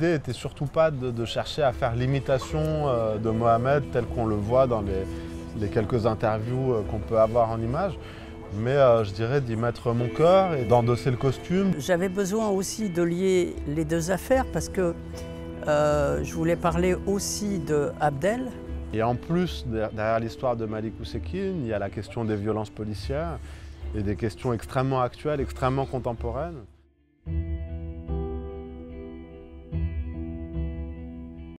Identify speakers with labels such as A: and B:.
A: L'idée n'était surtout pas de, chercher à faire l'imitation euh, de Mohamed tel qu'on le voit dans les, quelques interviews euh, qu'on peut avoir en images, mais euh, je dirais d'y mettre mon cœur et d'endosser le costume.
B: J'avais besoin aussi de lier les deux affaires parce que euh, je voulais parler aussi de Abdel.
A: Et en plus, derrière l'histoire de Malik Ousekine, il y a la question des violences policières et des questions extrêmement actuelles, extrêmement contemporaines.